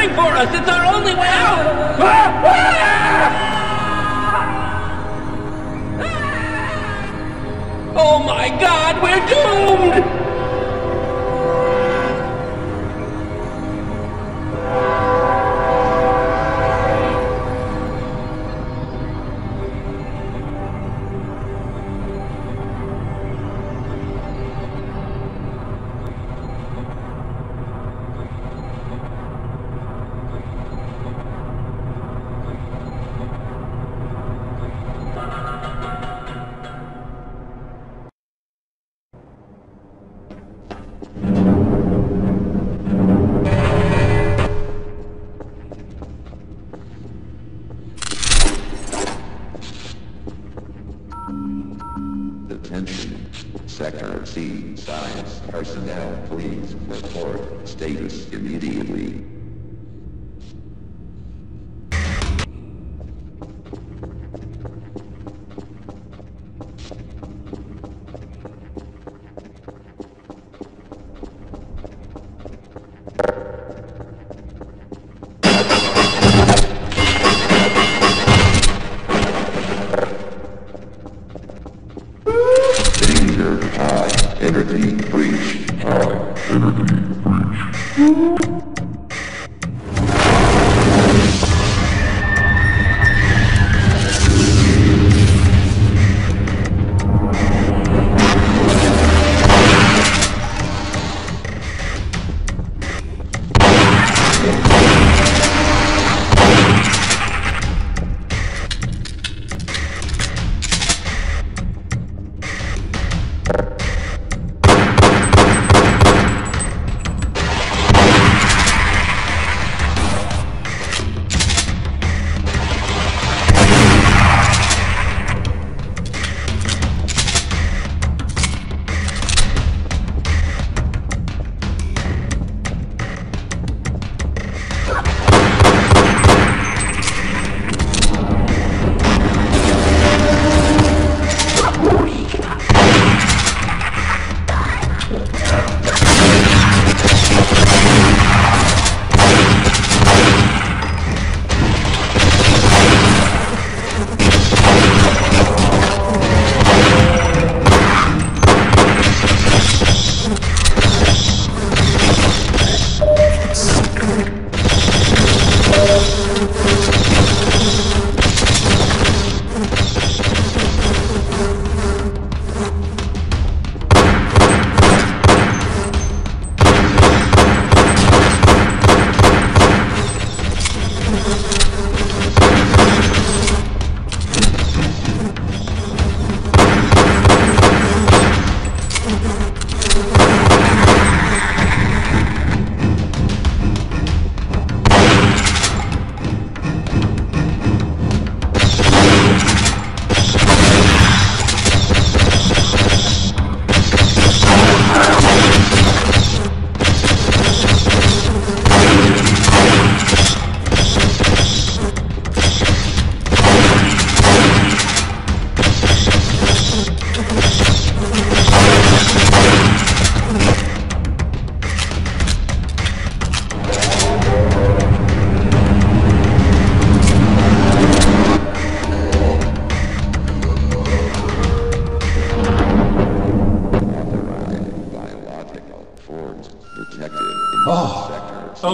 coming for us! It's our only way out! Oh my god, we're doomed! Status immediately.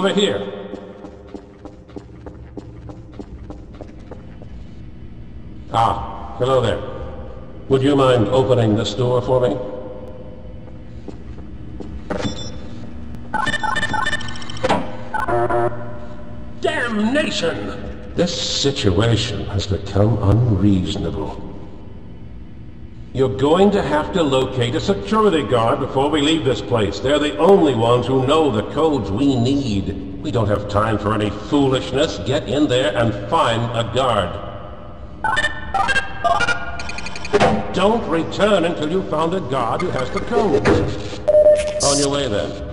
Over here. Ah, hello there. Would you mind opening this door for me? Damnation! This situation has become unreasonable. You're going to have to locate a security guard before we leave this place. They're the only ones who know the codes we need. We don't have time for any foolishness. Get in there and find a guard. Don't return until you've found a guard who has the codes. On your way then.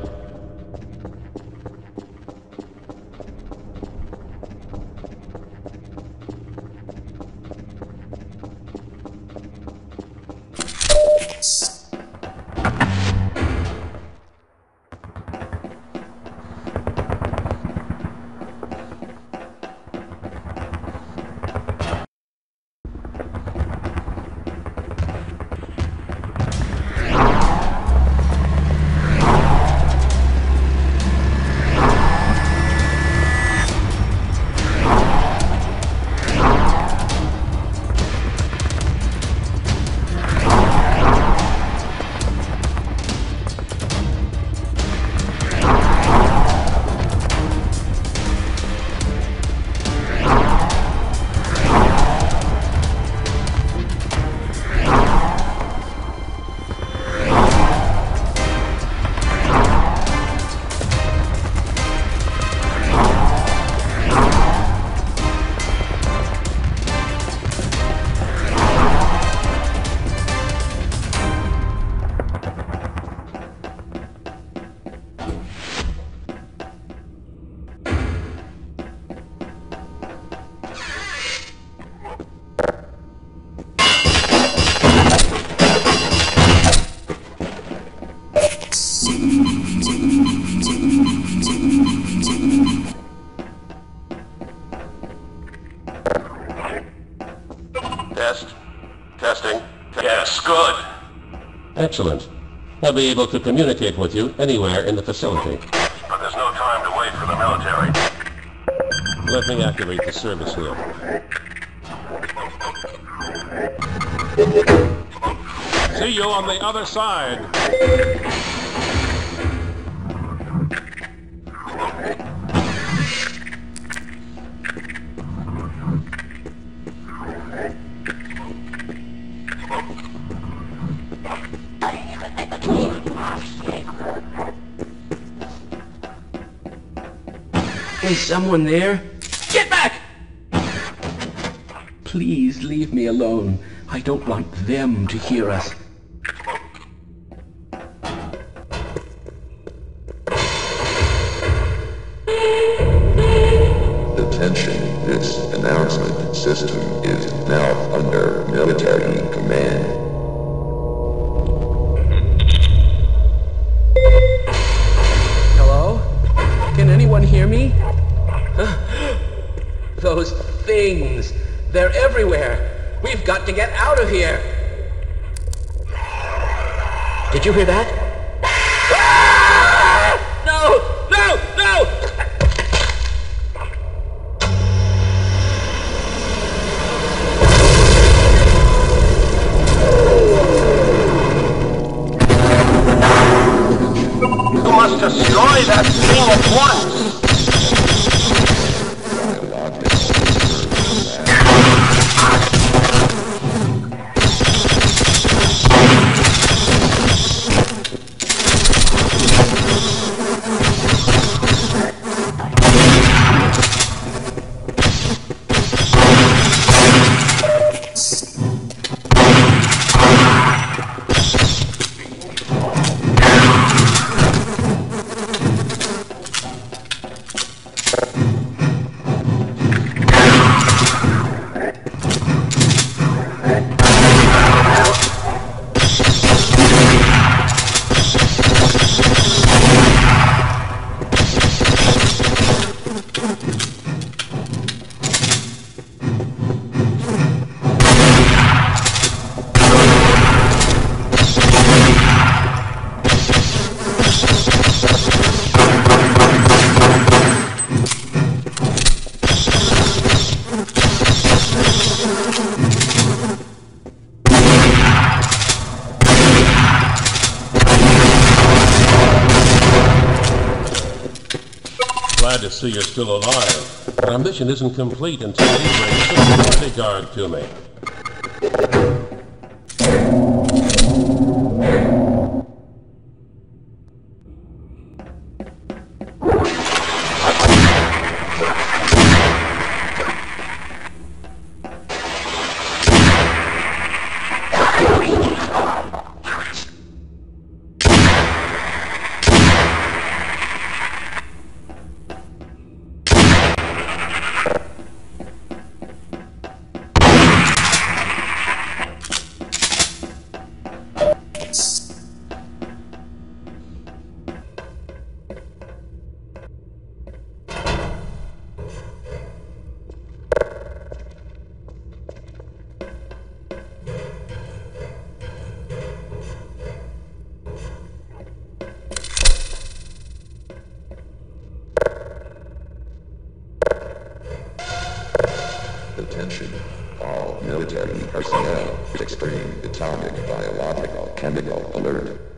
I'll be able to communicate with you anywhere in the facility. But there's no time to wait for the military. Let me activate the service wheel. See you on the other side. Is someone there? Get back! Please leave me alone. I don't want them to hear us. Did you hear that? See you're still alive. But our mission isn't complete until you bring a security guard to me. Extreme atomic, biological, chemical alert.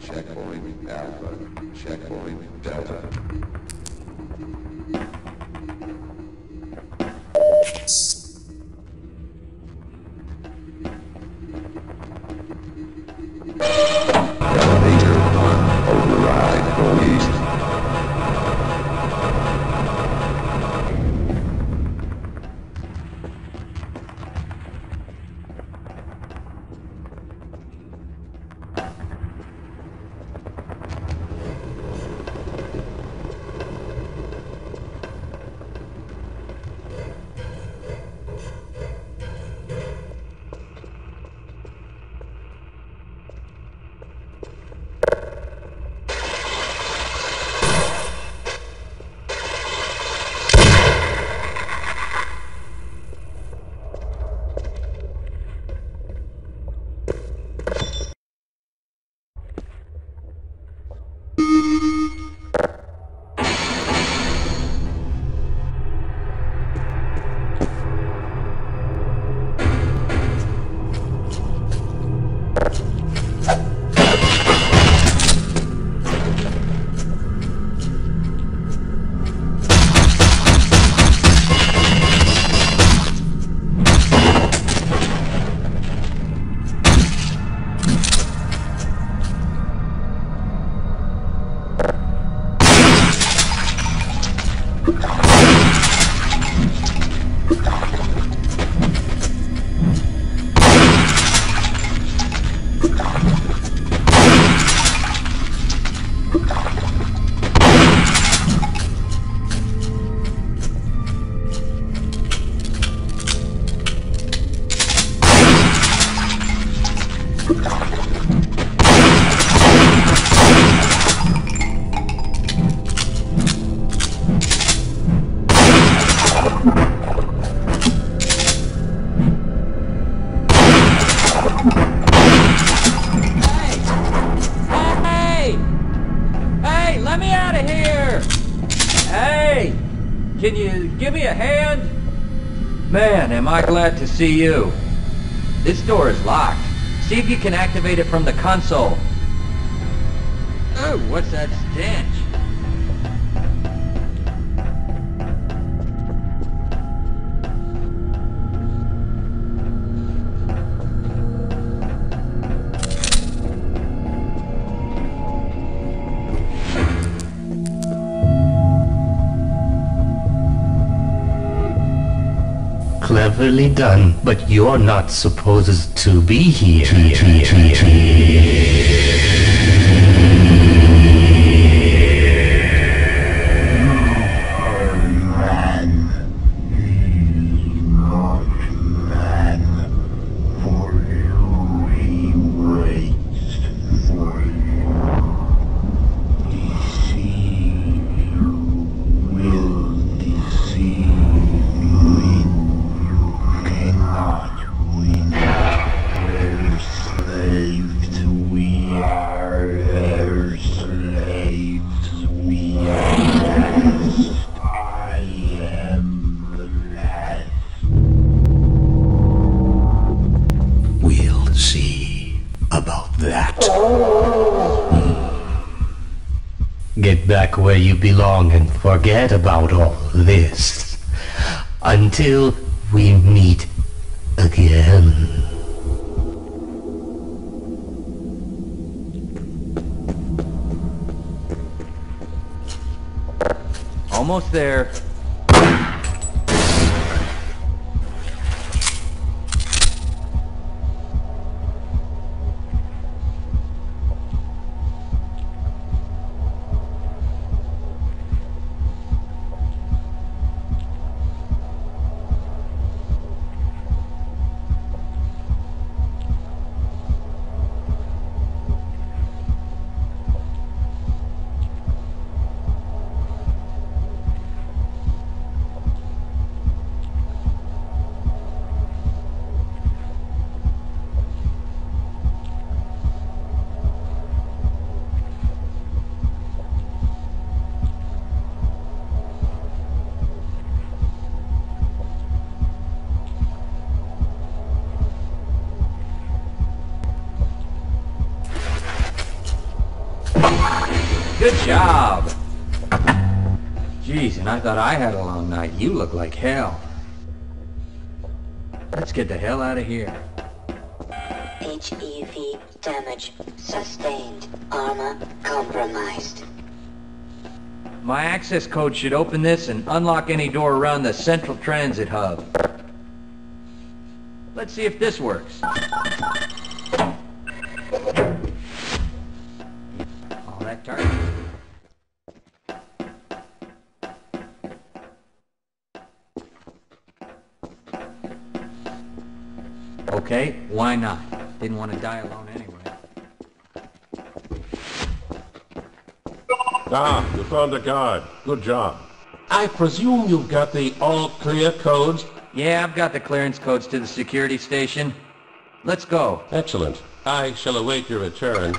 Checkpoint Alpha. Checkpoint Delta. See you. This door is locked. See if you can activate it from the console. Oh, what's that stench? Cleverly done, but you're not supposed to be here. For see about that. Hmm. Get back where you belong and forget about all this. Until we meet again. Almost there. Good job. Jeez, and I thought I had a long night. You look like hell. Let's get the hell out of here. HEV damage sustained. Armor compromised. My access code should open this and unlock any door around the central transit hub. Let's see if this works. Okay, why not? Didn't want to die alone anyway. Ah, you found the guard. Good job. I presume you've got the all-clear codes? Yeah, I've got the clearance codes to the security station. Let's go. Excellent. I shall await your return.